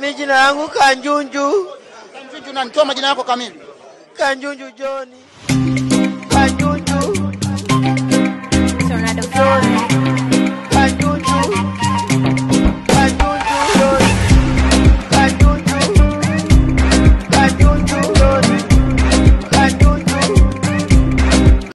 Mi jina langu Kanjunju, Kanjunju nani? Toa majina yako kamili. Kanjunju Joni.